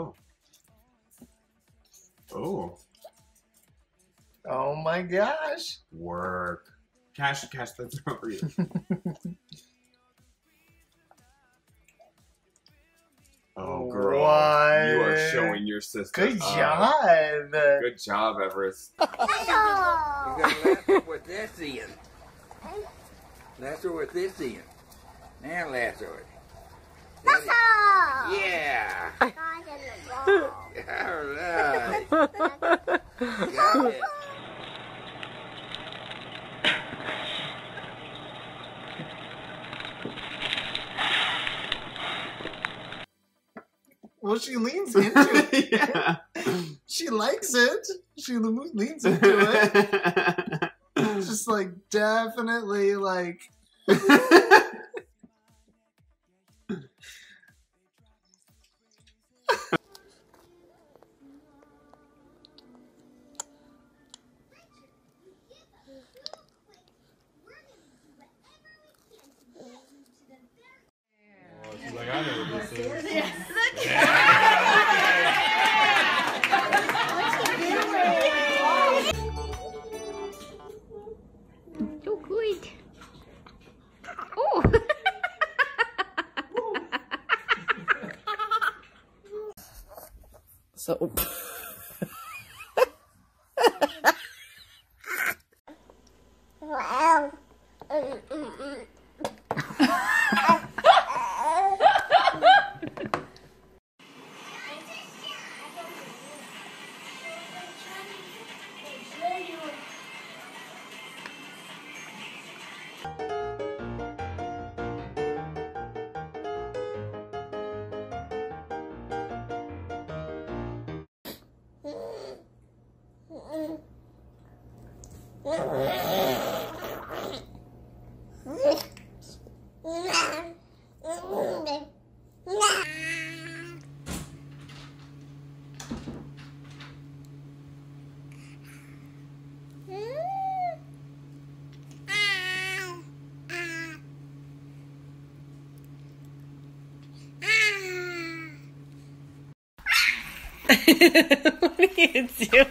Oh. oh, Oh my gosh. work. Cash, cash, that's not for you. Oh, girl. You are showing your sister. Good up. job. Good job, Everest. You gotta lasso with this end. Lasso with this end. Now lasso it. Lasso! Yeah! Alright. Got it. Well, she leans into it. yeah. She likes it. She leans into it. Just like definitely like like, I know what this is. So good. Oh. So. what are you doing?